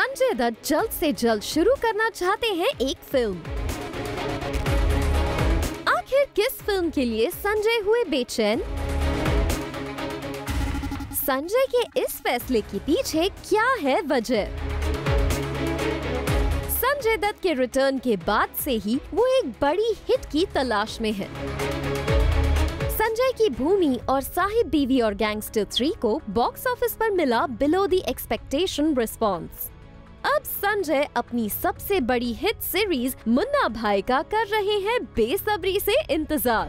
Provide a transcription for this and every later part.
संजय दत्त जल्द से जल्द शुरू करना चाहते हैं एक फ़िल्म। आखिर किस फ़िल्म के लिए संजय हुए बेचैन? संजय के इस फैसले के पीछे क्या है वजह? संजय दत्त के रिटर्न के बाद से ही वो एक बड़ी हिट की तलाश में है। संजय की भूमि और साहिब बीवी और गैंगस्टर थ्री को बॉक्स ऑफ़िस पर मिला बिलो दी एक्सपेक्टेशन रिस्पॉन्स अब संजय अपनी सबसे बड़ी हिट सीरीज़ मुन्ना भाई का कर रहे हैं बेसब्री से इंतज़ार।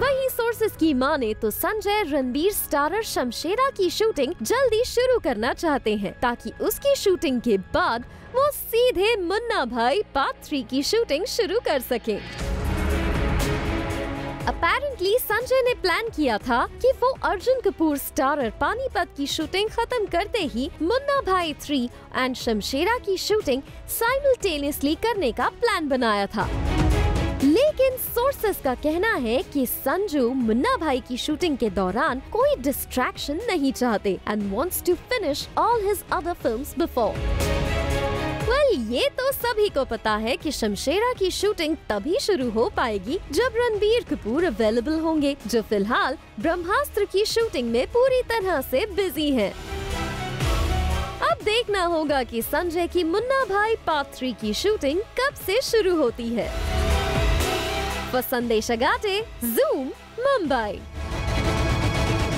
वही सोर्सेस की माने तो संजय रणबीर स्टारर शमशेरा की शूटिंग जल्दी शुरू करना चाहते हैं, ताकि उसकी शूटिंग के बाद वो सीधे मुन्ना भाई पार्ट थ्री की शूटिंग शुरू कर सके। अपेरेंटली संजय ने प्लान किया था कि वो अर्जुन कपूर स्टारर पानीपत की शूटिंग खत्म करते ही मुन्ना भाई थ्री एंड शमशेरा की शूटिंग साइमल्टेनियसली करने का प्लान बनाया था। लेकिन सोर्सेस का कहना है कि संजू मुन्ना भाई की शूटिंग के दौरान कोई डिस्ट्रैक्शन नहीं चाहते and wants to finish all his other films before well ये तो सभी को पता है कि शमशेरा की शूटिंग तभी शुरू हो पाएगी जब रणबीर कपूर अवेलेबल होंगे जो फ़िलहाल ब्रह्मास्त्र की शूटिंग में पूरी तरह से बिज़ी हैं। अब देखना होगा कि संजय की मुन्ना भाई पार्ट थ्री की शूटिंग कब से शुरू होती है Sandesh Agate, Zoom, Mumbai.